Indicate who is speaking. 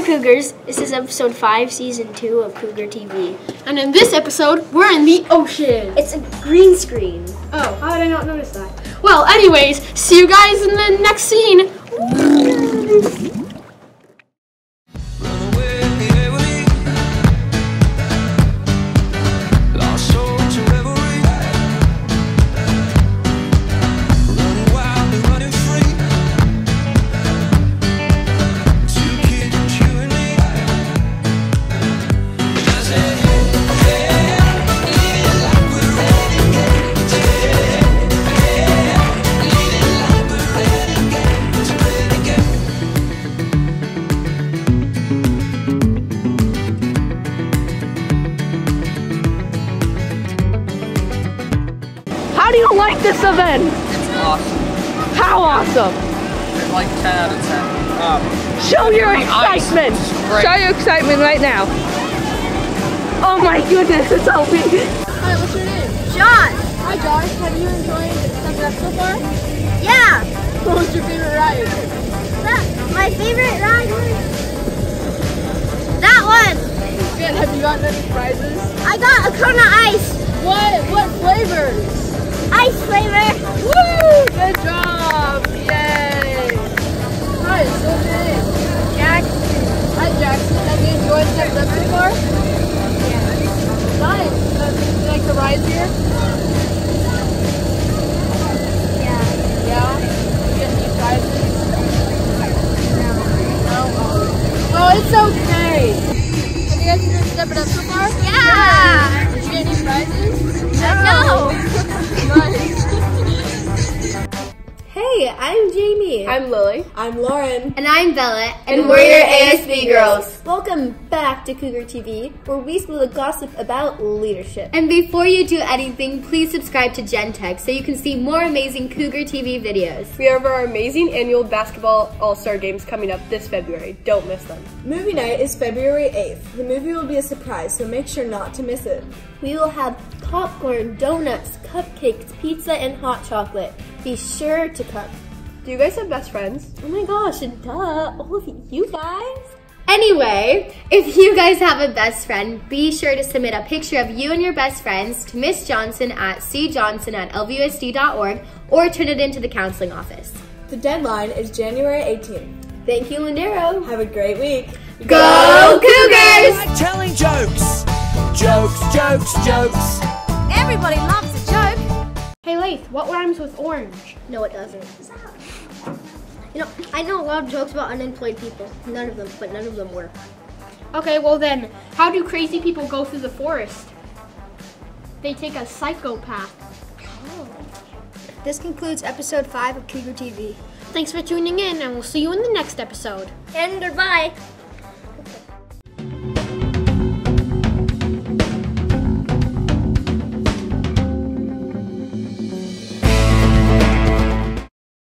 Speaker 1: Cougars. This is episode 5, season 2 of Cougar TV.
Speaker 2: And in this episode, we're in the ocean.
Speaker 1: It's a green screen.
Speaker 2: Oh, how did I not notice that? Well, anyways, see you guys in the next scene. How do you like this event?
Speaker 3: It's awesome.
Speaker 2: How awesome!
Speaker 3: It's like 10 out of 10. Um,
Speaker 2: Show your excitement! Show your excitement right now. Oh my goodness, it's Opie.
Speaker 4: Hi, what's your name?
Speaker 1: Josh!
Speaker 4: Hi, Josh. Have you enjoyed Thunder Up so far?
Speaker 1: Yeah!
Speaker 4: What was your favorite ride?
Speaker 1: That, my favorite ride was... That one!
Speaker 4: And have you gotten any prizes?
Speaker 1: I got a Kona Ice!
Speaker 4: What? What flavors?
Speaker 1: Ice flavor!
Speaker 4: Woo! Good job! Yay! Hi, your name?
Speaker 1: Jackson.
Speaker 4: Hi, Jackson. Have you enjoyed Thunder Up so far?
Speaker 1: Yeah.
Speaker 4: Nice. Do you like the rides here?
Speaker 1: Yeah.
Speaker 4: Yeah. You get any prizes? No. Oh. Oh, it's okay. Have you guys enjoyed Step It Up so far?
Speaker 1: Yeah!
Speaker 4: Did you get any prizes?
Speaker 1: No!
Speaker 4: nice.
Speaker 5: I'm Jamie.
Speaker 2: I'm Lily.
Speaker 5: I'm Lauren.
Speaker 1: And I'm Bella,
Speaker 5: And we're your ASB girls. Welcome back to Cougar TV, where we spill the gossip about leadership.
Speaker 1: And before you do anything, please subscribe to Gen Tech so you can see more amazing Cougar TV videos.
Speaker 2: We have our amazing annual basketball all-star games coming up this February. Don't miss them.
Speaker 5: Movie night is February 8th. The movie will be a surprise, so make sure not to miss it. We will have popcorn, donuts, cupcakes, pizza, and hot chocolate. Be sure to come.
Speaker 2: Do you guys have best friends?
Speaker 5: Oh my gosh, duh, all of you guys.
Speaker 1: Anyway, if you guys have a best friend, be sure to submit a picture of you and your best friends to Miss Johnson at cjohnson at lvusd.org or turn it into the counseling office.
Speaker 5: The deadline is January 18th. Thank you, Lindero. Have a great week.
Speaker 1: Go Cougars!
Speaker 6: like telling jokes. Jokes, jokes, jokes.
Speaker 7: Everybody loves
Speaker 2: what rhymes with orange?
Speaker 1: No, it doesn't. You know, I know a lot of jokes about unemployed people. None of them, but none of them work.
Speaker 2: Okay, well then, how do crazy people go through the forest? They take a psychopath. Oh.
Speaker 7: This concludes episode 5 of Cougar TV.
Speaker 2: Thanks for tuning in, and we'll see you in the next episode.
Speaker 1: And goodbye.